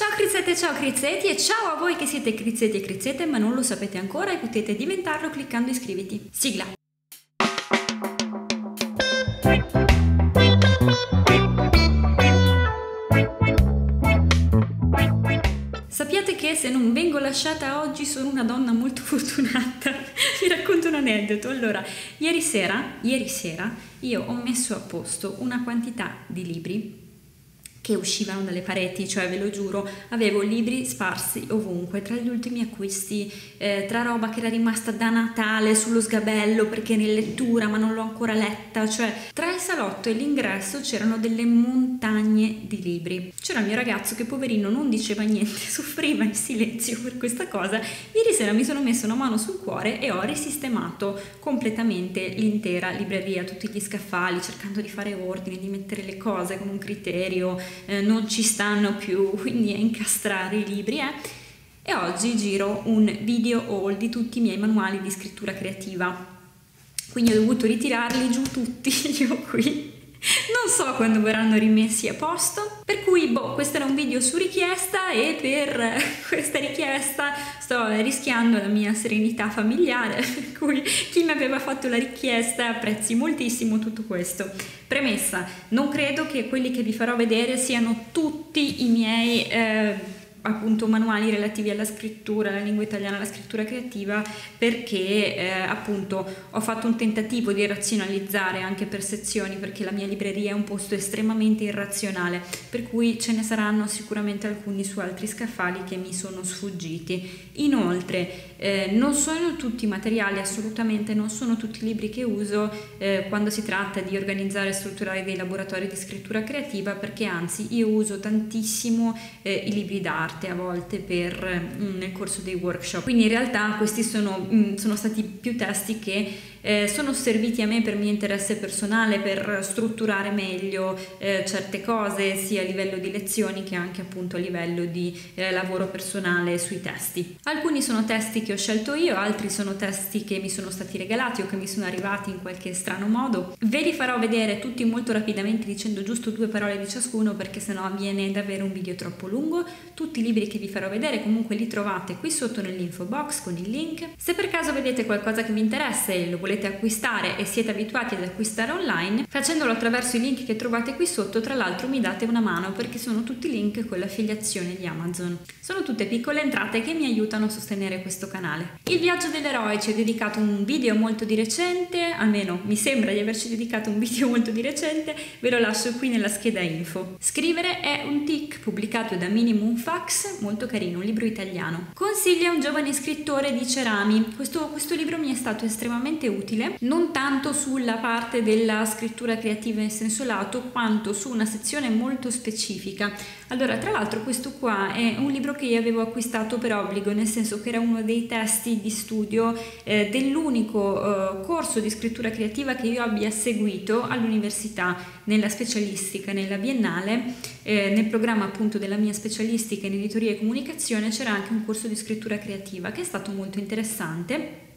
Ciao crizzette, ciao crizzetti e ciao a voi che siete crizzetti e crizzette ma non lo sapete ancora e potete diventarlo cliccando iscriviti. Sigla! Sappiate che se non vengo lasciata oggi sono una donna molto fortunata. Vi racconto un aneddoto. Allora, ieri sera, ieri sera io ho messo a posto una quantità di libri che uscivano dalle pareti, cioè ve lo giuro, avevo libri sparsi ovunque, tra gli ultimi acquisti, eh, tra roba che era rimasta da Natale sullo sgabello perché era in lettura ma non l'ho ancora letta, cioè tra il salotto e l'ingresso c'erano delle montagne di libri. C'era il mio ragazzo che poverino non diceva niente, soffriva in silenzio per questa cosa. Ieri sera mi sono messo una mano sul cuore e ho risistemato completamente l'intera libreria, tutti gli scaffali, cercando di fare ordine, di mettere le cose con un criterio eh, non ci stanno più, quindi a incastrare i libri. Eh. E oggi giro un video haul di tutti i miei manuali di scrittura creativa. Quindi ho dovuto ritirarli giù tutti io qui non so quando verranno rimessi a posto, per cui boh, questo era un video su richiesta e per questa richiesta sto rischiando la mia serenità familiare, per cui chi mi aveva fatto la richiesta apprezzi moltissimo tutto questo. Premessa, non credo che quelli che vi farò vedere siano tutti i miei... Eh, appunto manuali relativi alla scrittura, alla lingua italiana, alla scrittura creativa, perché eh, appunto ho fatto un tentativo di razionalizzare anche per sezioni, perché la mia libreria è un posto estremamente irrazionale, per cui ce ne saranno sicuramente alcuni su altri scaffali che mi sono sfuggiti. Inoltre, eh, non sono tutti i materiali, assolutamente non sono tutti i libri che uso eh, quando si tratta di organizzare e strutturare dei laboratori di scrittura creativa, perché anzi io uso tantissimo eh, i libri d'arte parte a volte per, mm, nel corso dei workshop. Quindi in realtà questi sono, mm, sono stati più testi che eh, sono serviti a me per mio interesse personale, per strutturare meglio eh, certe cose, sia a livello di lezioni che anche appunto a livello di eh, lavoro personale sui testi. Alcuni sono testi che ho scelto io, altri sono testi che mi sono stati regalati o che mi sono arrivati in qualche strano modo. Ve li farò vedere tutti molto rapidamente dicendo giusto due parole di ciascuno perché sennò viene davvero un video troppo lungo. Tutti i libri che vi farò vedere comunque li trovate qui sotto nell'info box con il link. Se per caso vedete qualcosa che vi interessa e lo volete acquistare e siete abituati ad acquistare online, facendolo attraverso i link che trovate qui sotto, tra l'altro mi date una mano perché sono tutti link con l'affiliazione di Amazon. Sono tutte piccole entrate che mi aiutano a sostenere questo canale. Il viaggio dell'eroe ci ho dedicato un video molto di recente, almeno mi sembra di averci dedicato un video molto di recente, ve lo lascio qui nella scheda info. Scrivere è un tic pubblicato da Minimum Fax, molto carino, un libro italiano. Consiglia un giovane scrittore di Cerami. Questo, questo libro mi è stato estremamente utile utile, non tanto sulla parte della scrittura creativa in senso lato, quanto su una sezione molto specifica. Allora, tra l'altro questo qua è un libro che io avevo acquistato per obbligo, nel senso che era uno dei testi di studio eh, dell'unico eh, corso di scrittura creativa che io abbia seguito all'università, nella specialistica, nella biennale, eh, nel programma appunto della mia specialistica in editoria e comunicazione c'era anche un corso di scrittura creativa che è stato molto interessante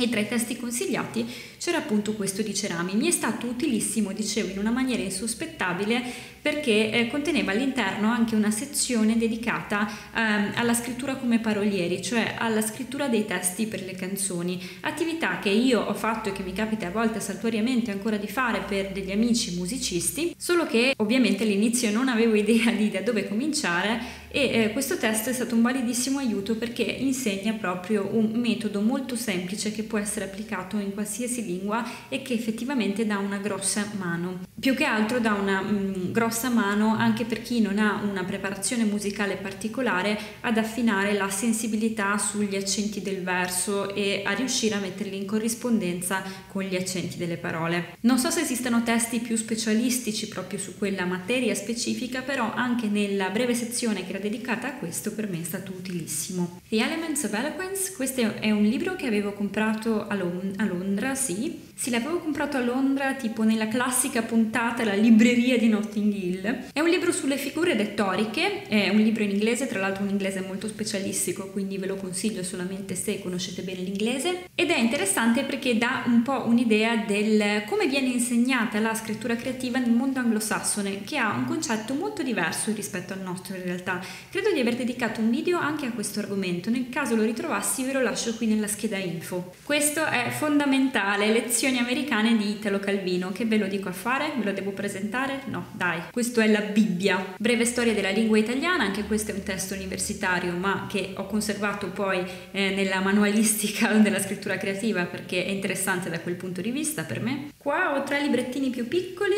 e tra i testi consigliati c'era appunto questo di Cerami. Mi è stato utilissimo, dicevo, in una maniera insospettabile perché eh, conteneva all'interno anche una sezione dedicata ehm, alla scrittura come parolieri, cioè alla scrittura dei testi per le canzoni, attività che io ho fatto e che mi capita a volte saltuariamente ancora di fare per degli amici musicisti, solo che ovviamente all'inizio non avevo idea di da dove cominciare e eh, questo testo è stato un validissimo aiuto perché insegna proprio un metodo molto semplice che può essere applicato in qualsiasi lingua e che effettivamente dà una grossa mano. Più che altro dà una mh, mm, grossa mano anche per chi non ha una preparazione musicale particolare ad affinare la sensibilità sugli accenti del verso e a riuscire a metterli in corrispondenza con gli accenti delle parole. Non so se esistano testi più specialistici proprio su quella materia specifica, però anche nella breve sezione che era dedicata a questo per me è stato utilissimo. The Elements of Eloquence, questo è un libro che avevo comprato a, Lond- a Londra, sì, Sì, l'avevo comprato a Londra, tipo nella classica puntata La libreria di Notting Hill. È un libro sulle figure rettoriche, è un libro in inglese, tra l'altro un inglese molto specialistico, quindi ve lo consiglio solamente se conoscete bene l'inglese. Ed è interessante perché dà un po' un'idea del come viene insegnata la scrittura creativa nel mondo anglosassone, che ha un concetto molto diverso rispetto al nostro in realtà. Credo di aver dedicato un video anche a questo argomento, nel caso lo ritrovassi ve lo lascio qui nella scheda info. Questo è fondamentale, lezione Lezioni americane di Italo Calvino. Che ve lo dico a fare? Ve lo devo presentare? No, dai. Questo è la Bibbia. Breve storia della lingua italiana, anche questo è un testo universitario, ma che ho conservato poi eh, nella manualistica della scrittura creativa perché è interessante da quel punto di vista per me. Qua ho tre librettini più piccoli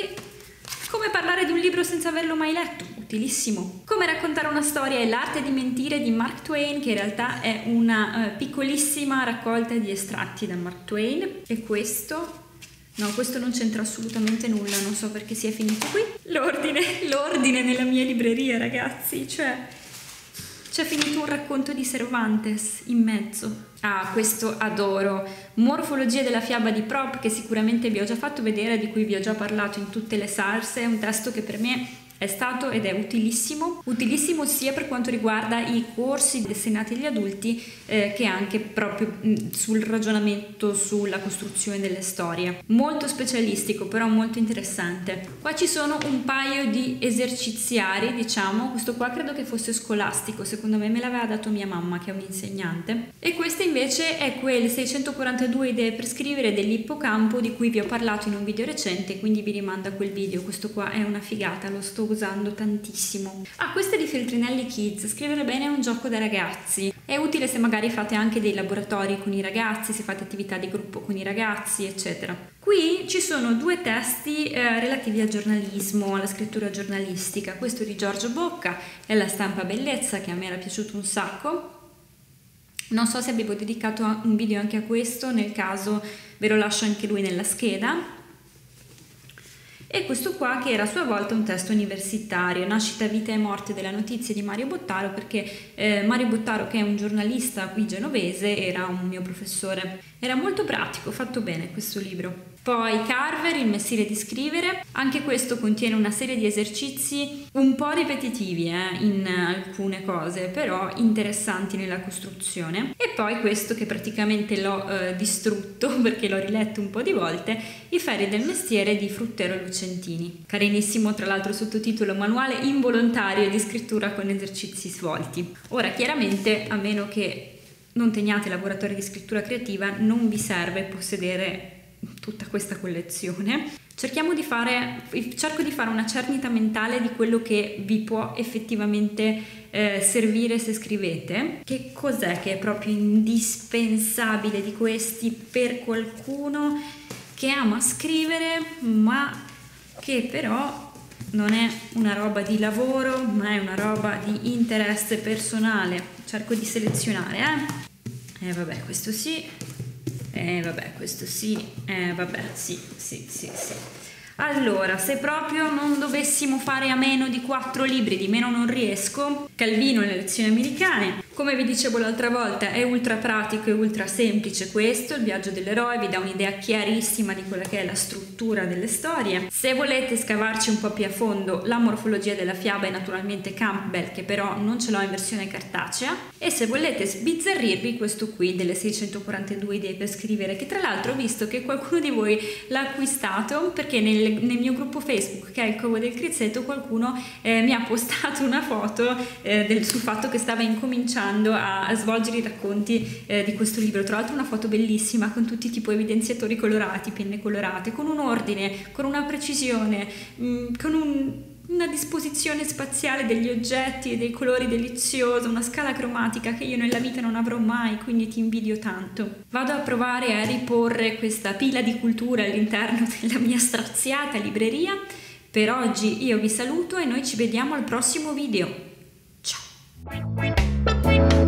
come parlare di un libro senza averlo mai letto? Utilissimo. Come raccontare una storia e l'arte di mentire di Mark Twain, che in realtà è una uh, piccolissima raccolta di estratti da Mark Twain. E questo No, questo non c'entra assolutamente nulla, non so perché sia finito qui. L'ordine, l'ordine nella mia libreria, ragazzi, cioè c'è finito un racconto di Cervantes in mezzo. Ah, questo adoro. Morfologia della fiaba di Prop, che sicuramente vi ho già fatto vedere, di cui vi ho già parlato in tutte le salse. È un testo che per me è stato ed è utilissimo, utilissimo sia per quanto riguarda i corsi destinati agli adulti eh, che anche proprio mh, mm, sul ragionamento sulla costruzione delle storie. Molto specialistico, però molto interessante. Qua ci sono un paio di eserciziari, diciamo, questo qua credo che fosse scolastico, secondo me me l'aveva dato mia mamma che è un'insegnante. E questo invece è quel 642 idee per scrivere dell'ippocampo di cui vi ho parlato in un video recente, quindi vi rimando a quel video. Questo qua è una figata, lo sto usando tantissimo. Ah, questa è di Feltrinelli Kids, scrivere bene è un gioco da ragazzi. È utile se magari fate anche dei laboratori con i ragazzi, se fate attività di gruppo con i ragazzi, eccetera. Qui ci sono due testi eh, relativi al giornalismo, alla scrittura giornalistica. Questo di Giorgio Bocca è La stampa bellezza, che a me era piaciuto un sacco. Non so se avevo dedicato un video anche a questo, nel caso ve lo lascio anche lui nella scheda e questo qua che era a sua volta un testo universitario, Nascita, vita e morte della notizia di Mario Bottaro, perché eh, Mario Bottaro, che è un giornalista qui genovese, era un mio professore. Era molto pratico, fatto bene questo libro. Poi Carver, il mestiere di scrivere, anche questo contiene una serie di esercizi un po' ripetitivi eh, in alcune cose, però interessanti nella costruzione. E poi questo che praticamente l'ho eh, distrutto perché l'ho riletto un po' di volte, I ferri del mestiere di Fruttero Lucentini. Carinissimo tra l'altro sottotitolo Manuale involontario di scrittura con esercizi svolti. Ora chiaramente a meno che non teniate laboratori di scrittura creativa non vi serve possedere tutta questa collezione. Cerchiamo di fare, cerco di fare una cernita mentale di quello che vi può effettivamente eh, servire se scrivete. Che cos'è che è proprio indispensabile di questi per qualcuno che ama scrivere ma che però non è una roba di lavoro ma è una roba di interesse personale. Cerco di selezionare, eh? E eh, vabbè, questo sì, eh vabbè, questo sì, eh vabbè, sì, sì, sì, sì. Allora, se proprio non dovessimo fare a meno di quattro libri, di meno non riesco, Calvino e le lezioni americane, come vi dicevo l'altra volta, è ultra pratico e ultra semplice questo, il viaggio dell'eroe vi dà un'idea chiarissima di quella che è la struttura delle storie. Se volete scavarci un po' più a fondo, la morfologia della fiaba è naturalmente Campbell, che però non ce l'ho in versione cartacea, e se volete sbizzarrirvi questo qui delle 642 idee per scrivere, che tra l'altro ho visto che qualcuno di voi l'ha acquistato perché nel, nel mio gruppo Facebook, che è il Covo del Crizzetto, qualcuno eh, mi ha postato una foto eh, del, sul fatto che stava incominciando iniziando a, a svolgere i racconti eh, di questo libro. Tra l'altro una foto bellissima con tutti tipo evidenziatori colorati, penne colorate, con un ordine, con una precisione, mh, mm, con un, una disposizione spaziale degli oggetti e dei colori deliziosa, una scala cromatica che io nella vita non avrò mai, quindi ti invidio tanto. Vado a provare a riporre questa pila di cultura all'interno della mia straziata libreria. Per oggi io vi saluto e noi ci vediamo al prossimo video. Ciao! Bye.